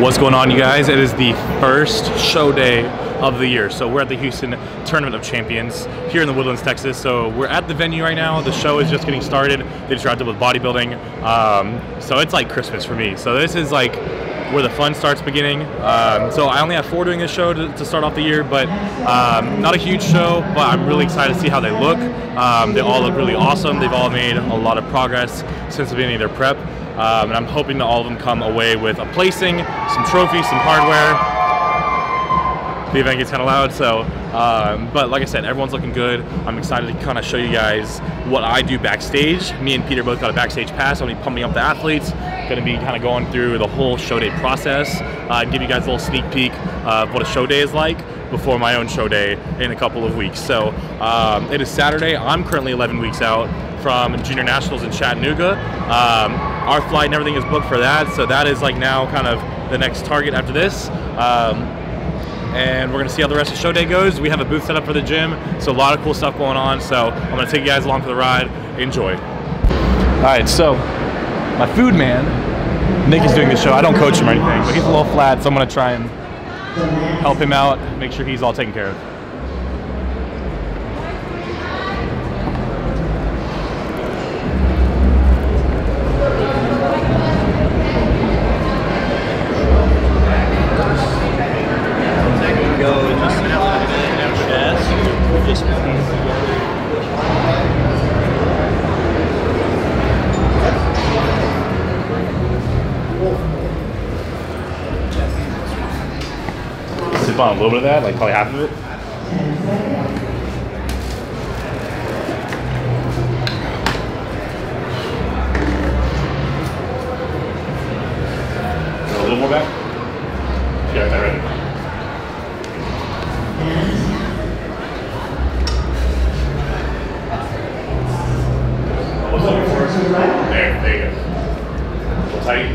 What's going on, you guys? It is the first show day of the year. So we're at the Houston Tournament of Champions here in the Woodlands, Texas. So we're at the venue right now. The show is just getting started. They just wrapped up with bodybuilding. Um, so it's like Christmas for me. So this is like where the fun starts beginning. Um, so I only have four doing this show to, to start off the year, but um, not a huge show, but I'm really excited to see how they look. Um, they all look really awesome. They've all made a lot of progress since the beginning of their prep. Um, and I'm hoping that all of them come away with a placing, some trophies, some hardware. The event gets kind of loud, so, um, but like I said, everyone's looking good. I'm excited to kind of show you guys what I do backstage. Me and Peter both got a backstage pass. I'm gonna be pumping up the athletes. Gonna be kind of going through the whole show day process uh, and give you guys a little sneak peek of what a show day is like before my own show day in a couple of weeks. So um, it is Saturday. I'm currently 11 weeks out from Junior Nationals in Chattanooga. Um, our flight and everything is booked for that, so that is like now kind of the next target after this. Um, and we're gonna see how the rest of show day goes. We have a booth set up for the gym, so a lot of cool stuff going on. So I'm gonna take you guys along for the ride. Enjoy. All right, so my food man, Nick is doing the show. I don't coach him or anything, but he's a little flat, so I'm gonna try and help him out, make sure he's all taken care of. On a little bit of that, like probably half of it. A little more back? Yeah, that ready. What's looking for? There, there you go. Tight.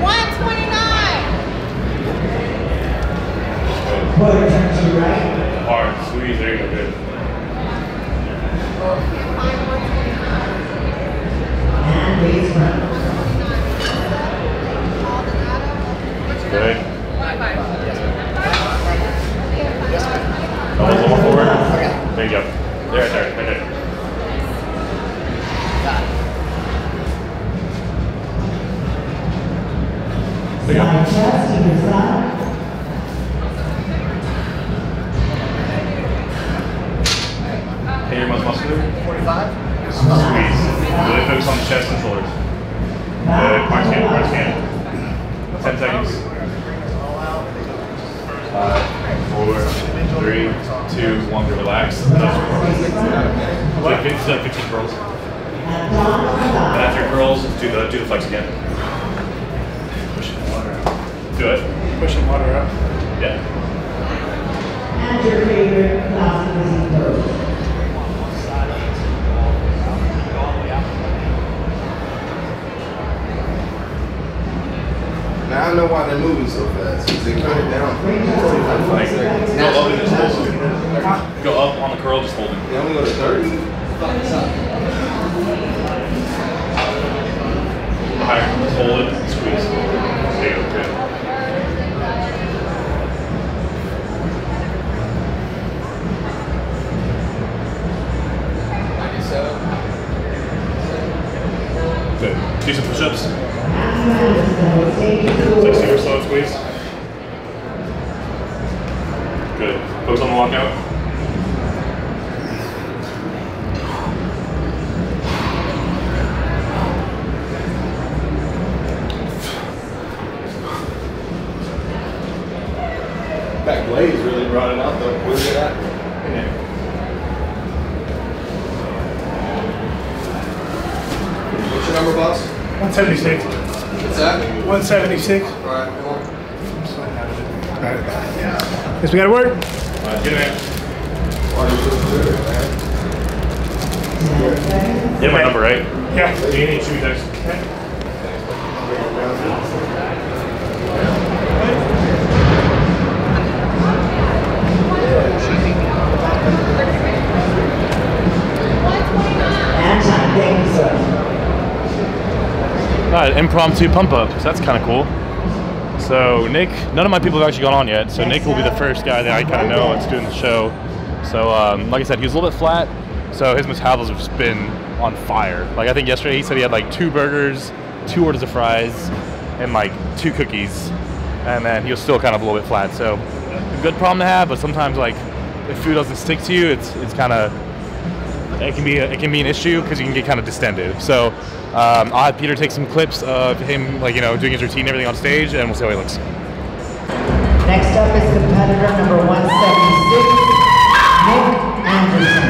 One twenty-nine. Hard, squeeze, there you go, good. Good. Oh, a little more forward. There you go. There, there, right there. There you go. Hey, your most muscular? 45. Squeeze. Really focus on the chest and shoulders. Good. Mark scan, mark scan. 10 seconds. Five, four, three, two, one. Good. Relax. Like 15, 15 curls. And after curls, do the, do the flex again. Pushing the water out. Good. Pushing water out. Yeah. And your favorite classic music. Now I know why they're moving so fast. Because They cut it down. Like, go up and just hold it. Go up on the curl, just hold it. They only go to 30? Higher. Just hold it. Squeeze. There you go. Good. Good. Do some push-ups. Take super slow and squeeze. Good. Focus on the lockout. That glaze really brought it out though. Where's it at? In there. What's your number, boss? 176. What's that? 176. All right, come on. Guess we gotta work. Alright, get in there. Water. You have my number, right? Yeah. Do you need shoe text? An impromptu pump up, so that's kind of cool. So Nick, none of my people have actually gone on yet. So Nick will be the first guy that I kind of know that's doing the show. So um, like I said, he was a little bit flat. So his metabolism has just been on fire. Like I think yesterday he said he had like two burgers, two orders of fries, and like two cookies, and then he was still kind of a little bit flat. So a good problem to have, but sometimes like if food doesn't stick to you, it's it's kind of it can be a, it can be an issue because you can get kind of distended. So um, I'll have Peter take some clips of him like you know doing his routine and everything on stage, and we'll see how he looks. Next up is competitor number 176, Nick Anderson.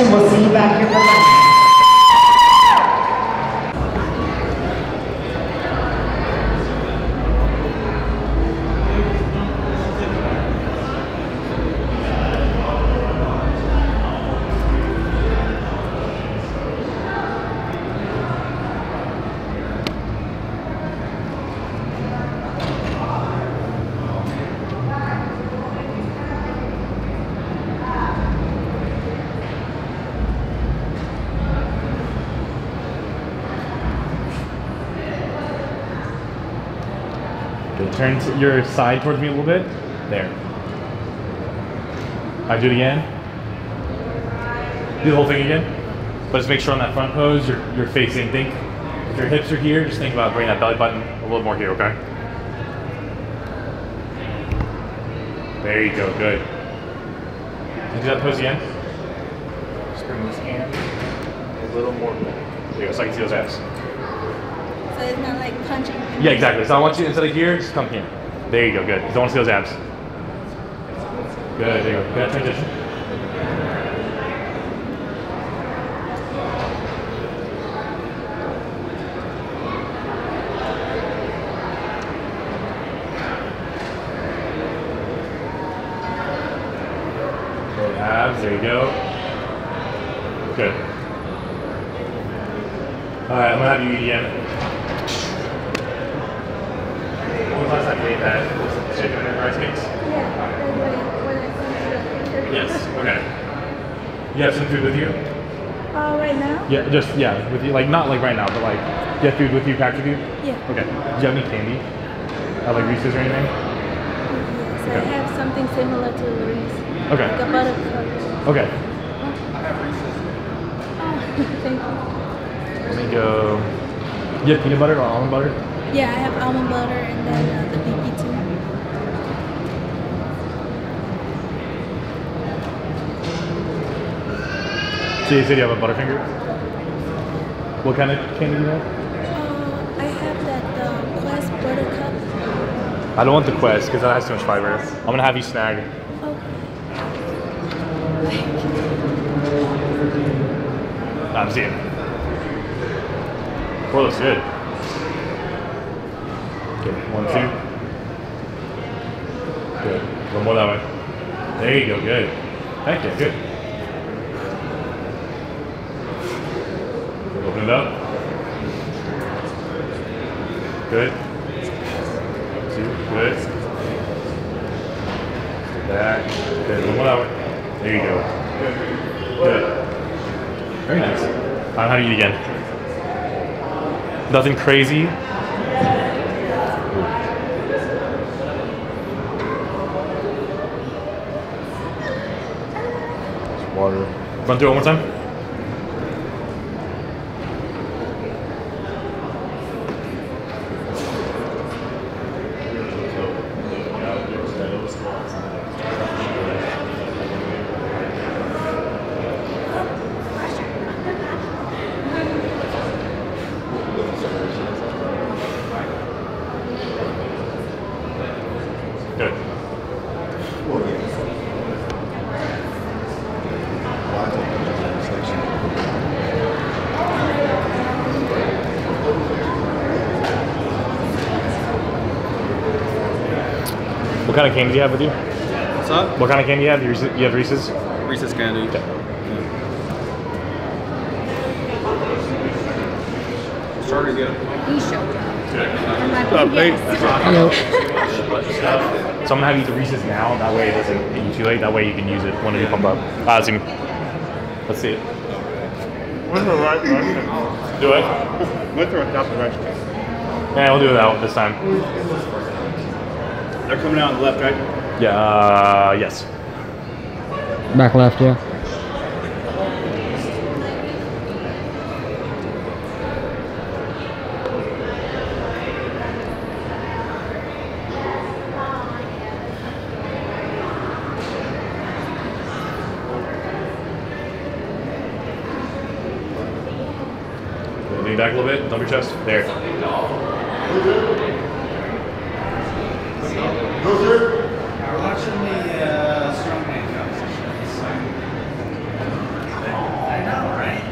And we'll see you back here Turn to your side towards me a little bit. There. I do it again. Do the whole thing again. But just make sure on that front pose you're, you're facing. Think if your hips are here, just think about bringing that belly button a little more here, okay? There you go, good. And do that pose again. Just bring this hand a little more. There you go, so I can see those abs. So it's not like punching. Yeah, exactly. So I want you instead of here, just come here. There you go. Good. Don't want to see those abs. Good. There you go. Good transition. Abs. There you go. Good. All right. I'm gonna have you again. When was the last time you ate that? Was it chicken and rice cakes? Yeah, that's like when I come to the interview. Yes. Okay. You have some food with you? Uh, right now? Yeah, just yeah, with you. Like not like right now, but like you have food with you, packed with you. Yeah. Okay. Do you have any candy? Uh, like Reese's or anything? Yes, Okay. I have something similar to Reese. Okay. Like a buttercup. Okay. Oh, thank you. Let me go. You have peanut butter or almond butter? Yeah, I have almond butter and then uh, the BP too. So you said you have a Butterfinger? What kind of candy do you have? Uh, I have that um, Quest Buttercup. I don't want the Quest because that has too much fiber. I'm gonna have you snag. Okay. I'm seeing. Four looks good. Okay, one, two. Good. One more that way. There you go, good. Heck yeah, good. Open it up. Good. Two, good. Back. Good. One more that. There you go. Good. Very nice. Uh, how you eat again? Nothing crazy. Water. Run through it one more time. Good. What kind of candy do you have with you? What's up? What kind of candy do you have? You you have Reese's? Reese's candy. Started good. He showed up. up, Pete? So I'm gonna have you eat the Reese's now. That way it doesn't get you too late. That way you can use it when you pump up. Ah, let's see. Let's see it. What's the right direction? Do it. What's the top direction? Yeah, we'll do it out this time. They're coming out on the left, right? Yeah. Uh, yes. Back left, yeah. Lean back a little bit. Dump your chest. There. Brother, I'm watching the uh, strongman competitions. I know, right?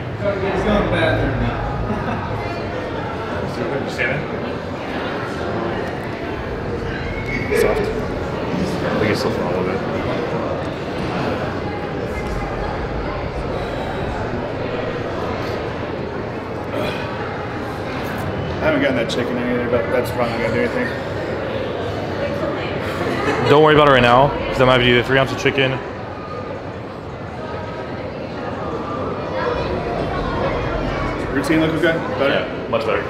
He's going to the bathroom now. You standing? Soft. I think it's still a little bit. I haven't gotten that chicken in either, but that's probably not gonna do anything. Don't worry about it right now, because I might do the three ounce of chicken. Routine look okay? Better? Yeah, much better.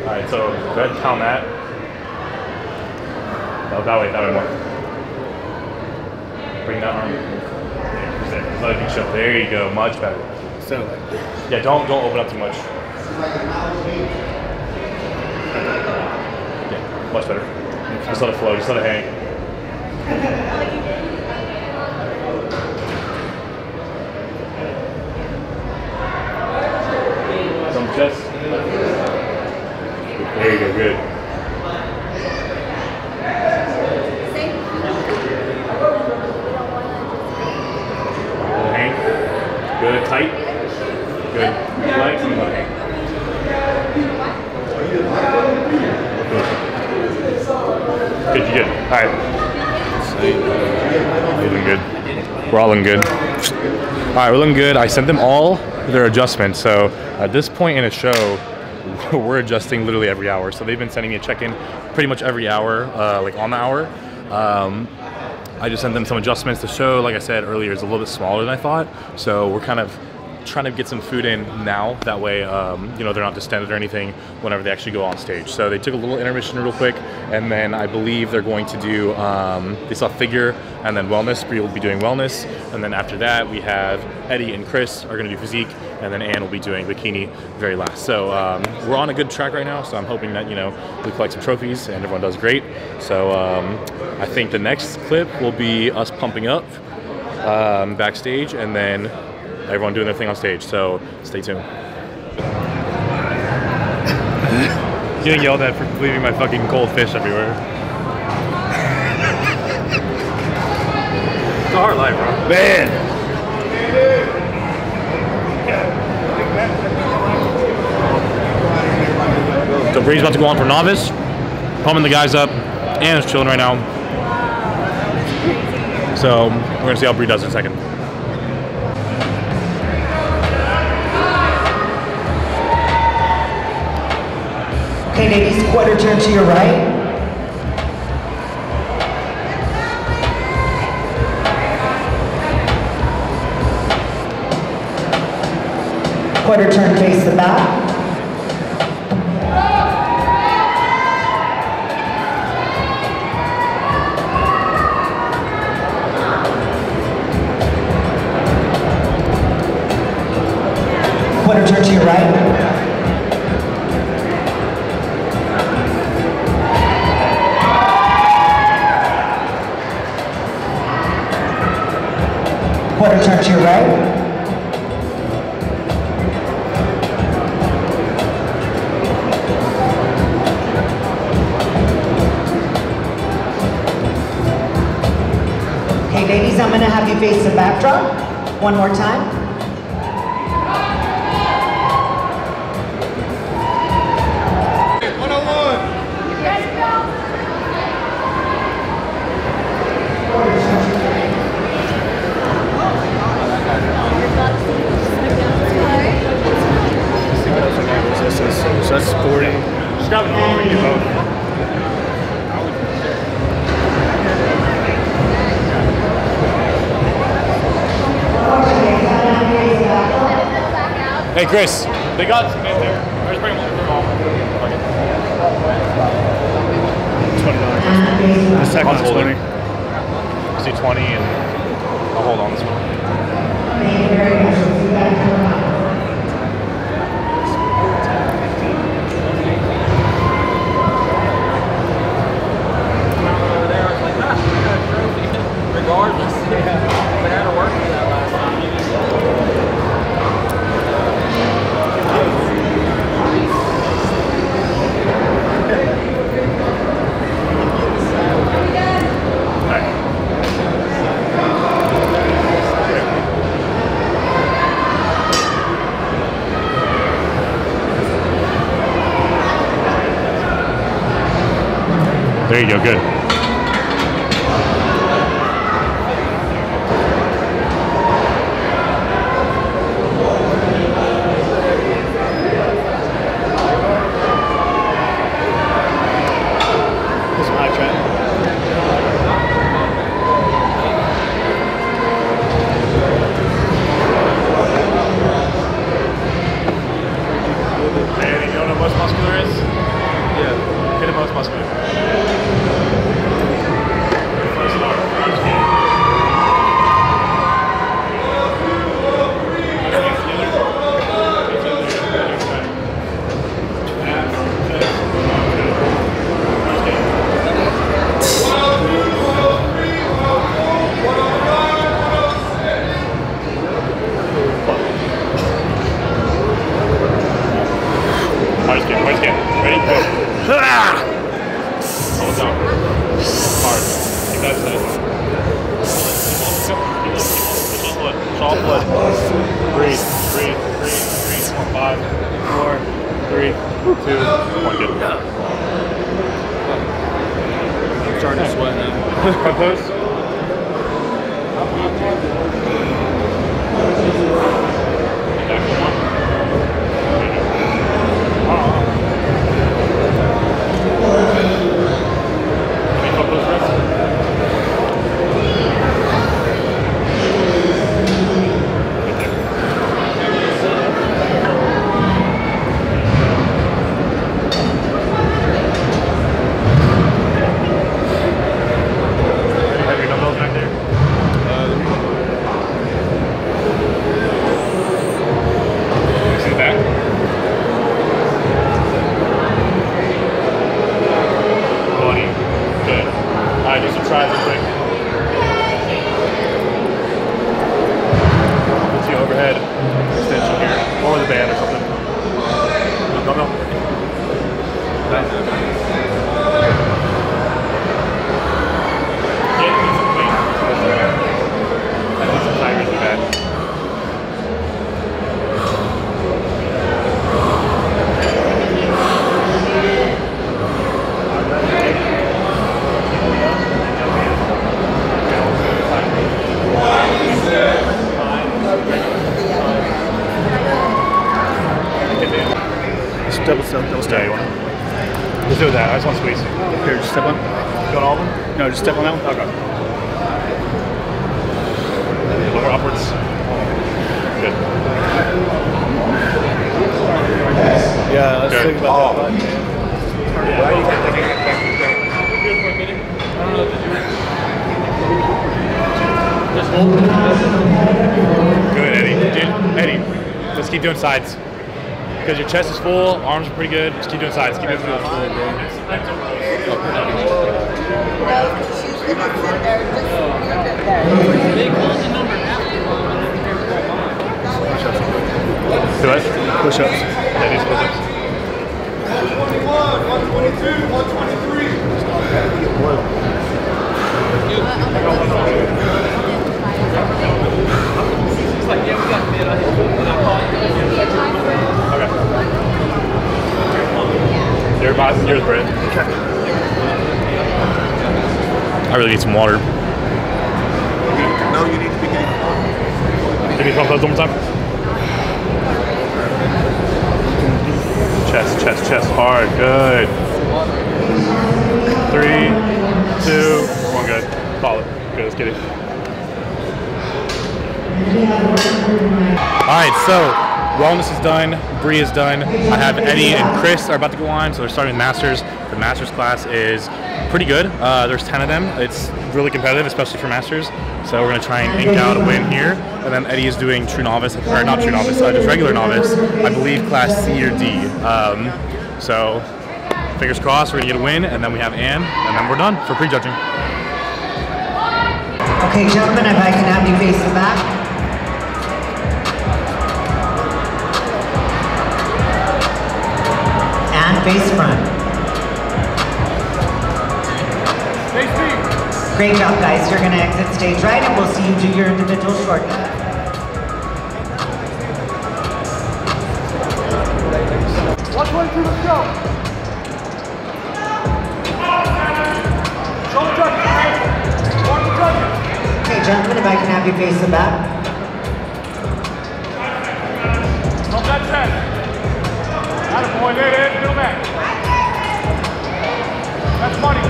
All right, so go ahead and count that. No, that way, that way more. Bring that arm. There. Let it be show. There you go. Much better. So Yeah, don't don't open up too much. Yeah, much better. Just let it flow. Just let it hang. Chest. There you go. Good. Good. Tight. Good. Flex and let it hang. Good, you good. All right. You're looking good. We're all looking good. All right, we're looking good. I sent them all their adjustments. So at this point in a show, we're adjusting literally every hour. So they've been sending me a check-in pretty much every hour, uh, like on the hour. Um, I just sent them some adjustments. The show, like I said earlier, is a little bit smaller than I thought. So we're kind of trying to get some food in now. That way, um, you know, they're not distended or anything whenever they actually go on stage. So they took a little intermission real quick, and then I believe they're going to do. Um, they saw figure and then wellness. Bree will be doing wellness, and then after that we have Eddie and Chris are going to do physique, and then Ann will be doing bikini very last. So um, we're on a good track right now. So I'm hoping that you know we collect some trophies and everyone does great. So um, I think the next clip will be us pumping up um, backstage, and then everyone doing their thing on stage. So stay tuned. Getting yelled at for leaving my fucking goldfish everywhere. it's a hard life, bro. Man. So Bree's about to go on for novice, pumping the guys up, and is chilling right now. So we're gonna see how Bree does in a second. Okay, ladies, quarter turn to your right. Quarter turn face the back. Quarter turn to your right. Quarter turn to your right. Okay, ladies, I'm gonna have you face the backdrop one more time. So that's sporting. Just grab it. We can do both. Hey Chris, they got some in there. I just bring them all. Twenty dollars. The second one's twenty. it. See 20 and I'll hold on this one. Regardless, yeah. But I had to work for that last time. There you go, good. Think about that. Good, Eddie. Dude, Eddie, let's keep doing sides. Because your chest is full, arms are pretty good. Just keep doing sides. Keep doing sides. Do it. Push-ups. Yeah, these push-ups. Okay. Your boss, yours, Brett. I really need some water. No, you need to be getting Give me pump those one more time. Chest, chest, chest, hard, good. Three, two, one, good. Follow it. Good, let's get it. All right, so wellness is done, Bree is done. I have Eddie and Chris are about to go on, so they're starting masters. The masters class is pretty good. Uh, there's 10 of them. It's really competitive, especially for masters. So we're gonna try and ink out a win here. And then Eddie is doing true novice, or not true novice, uh, just regular novice. I believe class C or D. Um, so fingers crossed, we're gonna get a win, and then we have Ann, and then we're done for prejudging. Okay, gentlemen, if I can have you face the back. Face front. Great job, guys. You're gonna exit stage right, and we'll see you do your individual shortly. Okay, gentlemen, if I can have you face the back. Pump that chest. Attaboy, there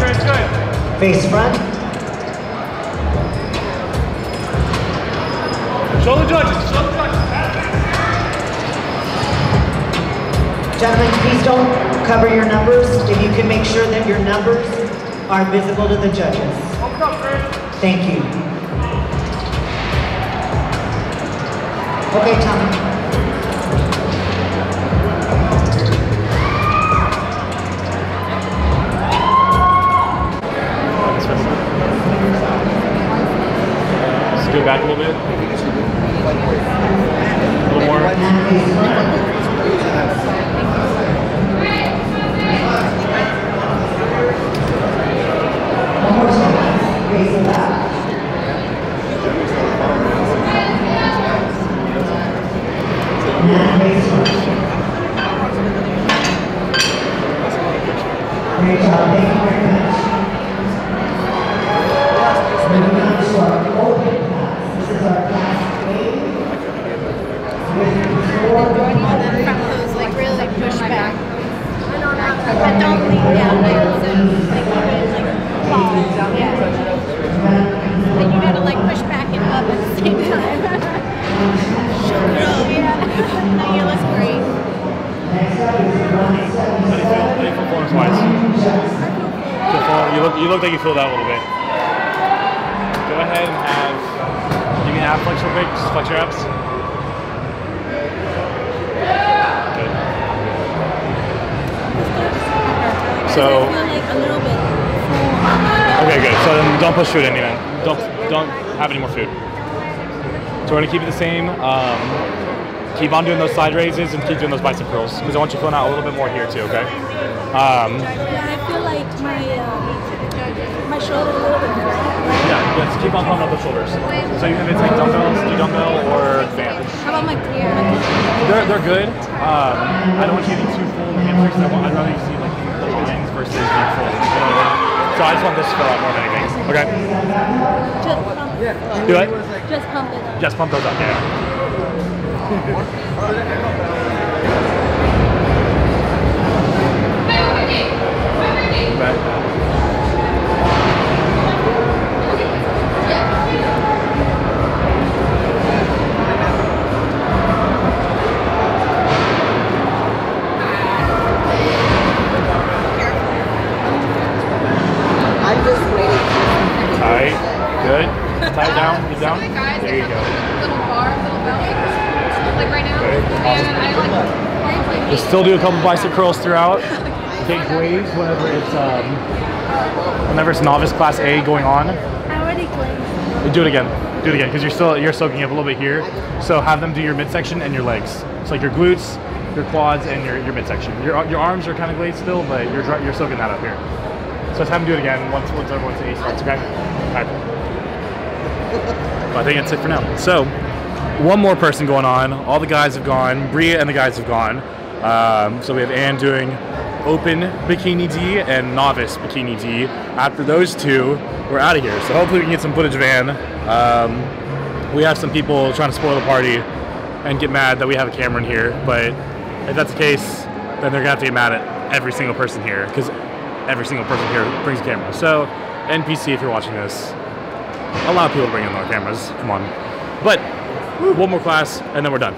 Face front. Show the judges, show the judges. Gentlemen, please don't cover your numbers. If you can make sure that your numbers are visible to the judges. Open up, Chris. Thank you. Okay, Tommy. Scoot back a little bit. A little more. And face front. One more time. Face the back. And face front. Great job. Thank you very much. Moving on to our open class. This is our class A. With four Front pose, like really push back. But don't lean down, like, so, like, you would, like, fall, yeah. And you gotta, like, push back and up at the same time. Yeah, no, you look great. How do you feel? How do you feel performance wise? Feel full? You look, you look like you feel that a little bit. Go ahead and have, give me an ab flex real quick. Just flex your abs. Good. So, I feel like a little bit full on the okay, good. So then don't push food in, man. Don't, don't have any more food. So we're gonna keep it the same. Um, keep on doing those side raises and keep doing those bicep curls because I want you feeling out a little bit more here too. Okay. Um, Yeah, I feel like my uh, my shoulder a little bit flat. yeah, just keep on pumping up the shoulders. So even if it's like dumbbells, do dumbbell or band. How about my clear? They're, they're good. Um, I don't want you to be too full in the hamstrings. I want, I'd rather you see like the lines versus being full. You know what I mean? So I just want this to fill out more than anything. Okay. Just pump it. Do it. Just pump it up. Just pump those up, yeah. Back. Tight. Good. Tight down. Get down. There you go. little bar, little belly, like right now. And I like Just still do a couple bicep curls throughout. Take waves whenever it's um, whenever it's novice class A going on. I already cleansed. Do it again. Do it again because you're still you're soaking up a little bit here. So have them do your midsection and your legs. So like your glutes, your quads, and your, your midsection. Your your arms are kind of glazed still, but you're you're soaking that up here. So just have them do it again once once everyone's A starts. Okay. All right. Well, I think that's it for now. So one more person going on. All the guys have gone. Bria and the guys have gone. Um, so we have Anne doing open bikini D and novice bikini D. After those two, we're out of here. So hopefully we can get some footage of Ann. Um, we have some people trying to spoil the party and get mad that we have a camera in here. But if that's the case, then they're gonna have to get mad at every single person here because every single person here brings a camera. So NPC, if you're watching this, allow people to bring in their cameras. Come on. But one more class and then we're done.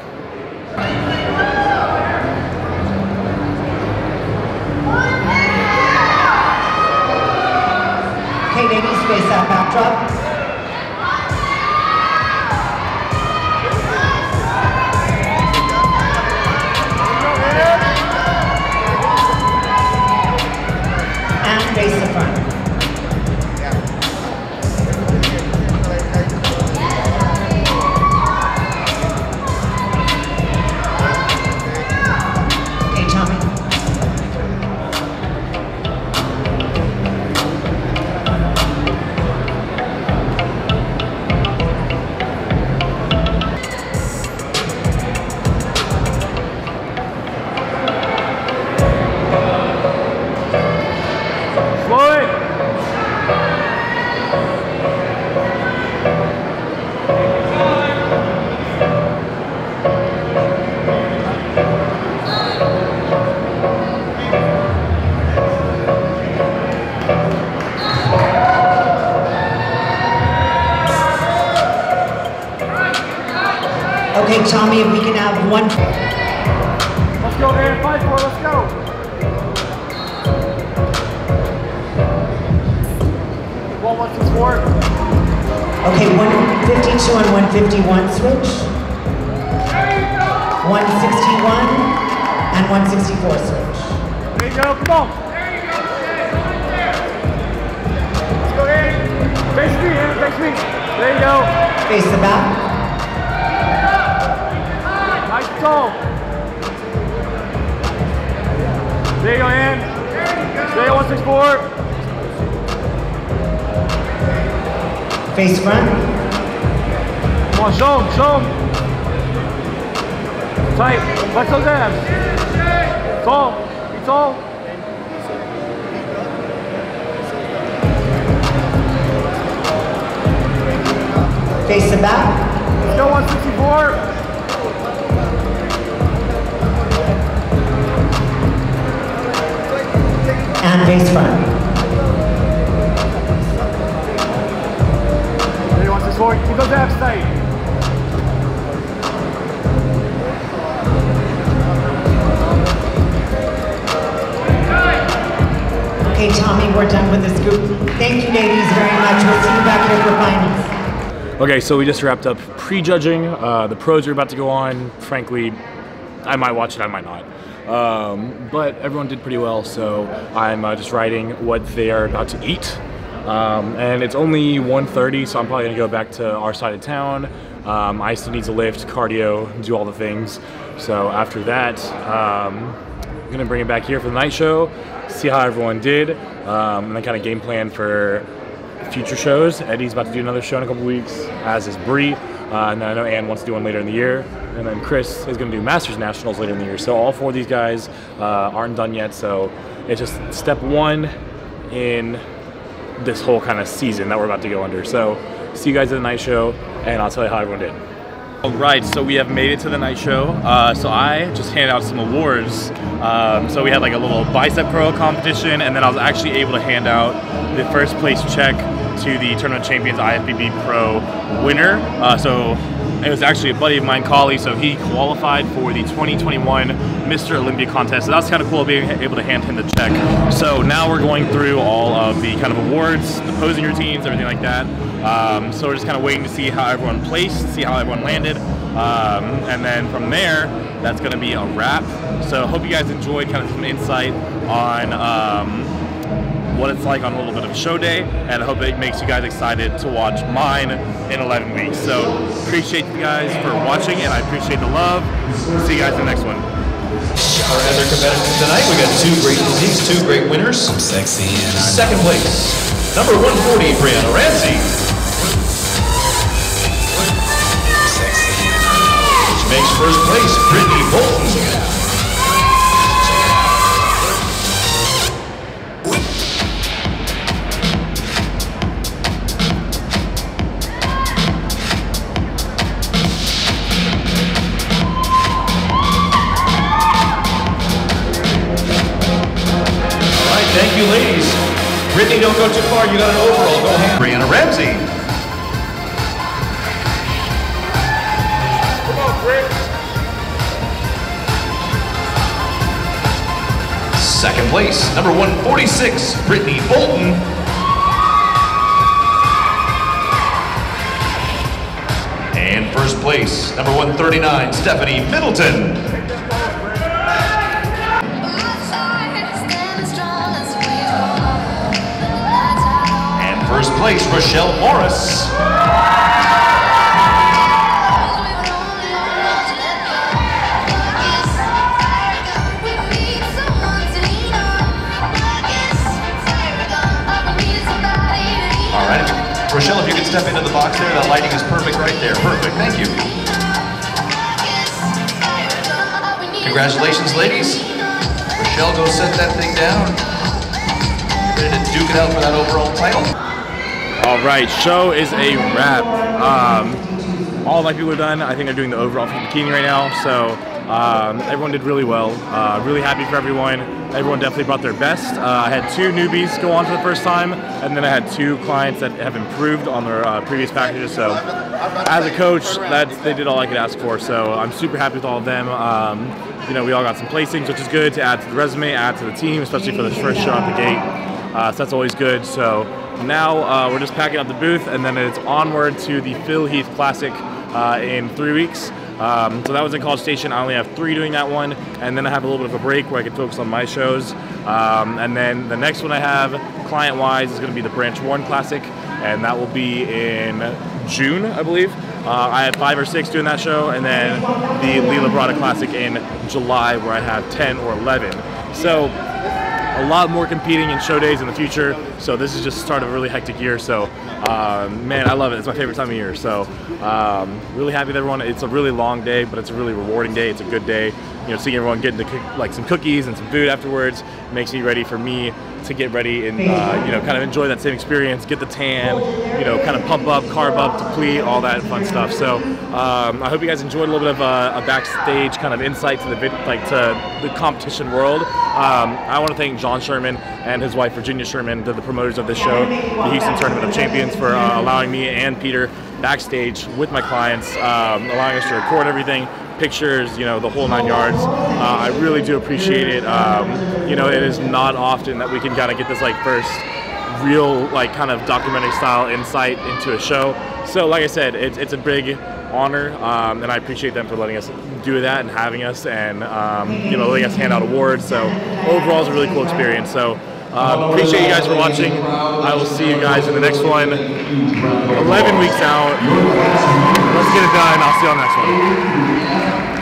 Okay, ladies, face that backdrop. One, one, two, four. Okay, 152 and 151 switch. 161 and 164 switch. There you go. Come on. Let's go, in. Face me. Face me. There you go. Face the back. Nice and tall. There you go, Ann. There you go, 164. Face front. Come on, show him. Tight, flex those abs. Tall, be tall. Face the back. Go 164. And face front. There you go, 164. Keep those abs tight. Okay, Tommy, we're done with this group. Thank you, ladies, very much. We'll see you back here for finals. Okay, so we just wrapped up prejudging. Uh, the pros are about to go on. Frankly, I might watch it, I might not. Um, but everyone did pretty well, so I'm uh, just writing what they are about to eat. Um, and it's only 1.30, so I'm probably gonna go back to our side of town. Um, I still need to lift, cardio, do all the things. So after that, um, I'm gonna bring it back here for the night show, see how everyone did, um, and then kind of game plan for future shows. Eddie's about to do another show in a couple weeks, as is Bree. Uh, and I know Ann wants to do one later in the year. And then Chris is going to do Masters Nationals later in the year. So all four of these guys uh, aren't done yet. So it's just step one in this whole kind of season that we're about to go under. So see you guys at the night show, and I'll tell you how everyone did. All right, so we have made it to the night show. Uh, so I just handed out some awards. Um, so we had like a little bicep curl competition, and then I was actually able to hand out the first place check to the Tournament Champions IFBB Pro winner. Uh, so it was actually a buddy of mine, Collie, so he qualified for the 2021 Mr. Olympia contest. So that was kind of cool being able to hand him the check. So now we're going through all of the kind of awards, the posing routines, everything like that. Um, so we're just kind of waiting to see how everyone placed, see how everyone landed. Um, and then from there, that's going to be a wrap. So hope you guys enjoyed kind of some insight on um, what it's like on a little bit of show day, and I hope it makes you guys excited to watch mine in 11 weeks. So appreciate you guys for watching, and I appreciate the love. See you guys in the next one. Our other competitors tonight, we got two great teams, two great winners. Some sexy and second place, number 140, Brianna Ramsey. Which makes first place, Brittany Bolton. Go too far. You got an overall. Go ahead. Brianna Ramsey. Come on, Britt. Second place, number 146, Brittany Bolton. And first place, number 139, Stephanie Middleton. First place, Rochelle Morris. All right. Rochelle, if you could step into the box there, that lighting is perfect right there. Perfect, thank you. Congratulations, ladies. Rochelle, go set that thing down. Ready to duke it out for that overall title? All right, show is a wrap. Um, all my people are done. I think they're doing the overall for the bikini right now. So um, everyone did really well. Uh, really happy for everyone. Everyone definitely brought their best. Uh, I had two newbies go on for the first time, and then I had two clients that have improved on their uh, previous packages. So as a coach, that they did all I could ask for. So I'm super happy with all of them. Um, you know, we all got some placings, which is good to add to the resume, add to the team, especially for the first show out the gate. Uh, so that's always good. So now uh, we're just packing up the booth, and then it's onward to the Phil Heath Classic uh, in three weeks. Um, so that was in College Station. I only have three doing that one, and then I have a little bit of a break where I can focus on my shows. Um, and then the next one I have, client-wise, is going to be the Branch Warren Classic, and that will be in June, I believe. Uh, I have five or six doing that show, and then the Lee Labrada Classic in July, where I have 10 or 11. So a lot more competing in show days in the future. So this is just the start of a really hectic year. So um, man, I love it. It's my favorite time of year. So um, really happy with everyone. It's a really long day, but it's a really rewarding day. It's a good day. You know, seeing everyone getting to like some cookies and some food afterwards makes me ready for me to get ready and uh, you know kind of enjoy that same experience, get the tan, you know, kind of pump up, carb up, deplete, all that fun stuff. So um, I hope you guys enjoyed a little bit of a, a backstage kind of insight to the like to the competition world. Um, I want to thank John Sherman and his wife Virginia Sherman, the, the promoters of this show, the Houston Tournament of Champions, for uh, allowing me and Peter backstage with my clients, um, allowing us to record everything, pictures, you know, the whole nine yards. Uh, I really do appreciate it. Um, you know, it is not often that we can kind of get this like first real like kind of documentary style insight into a show. So like I said, it's, it's a big honor, um, and I appreciate them for letting us do that and having us, and um, you know, letting us hand out awards. So overall, it's a really cool experience. So. Um, appreciate you guys for watching. I will see you guys in the next one. 11 weeks out. Let's get it done. I'll see you on the next one.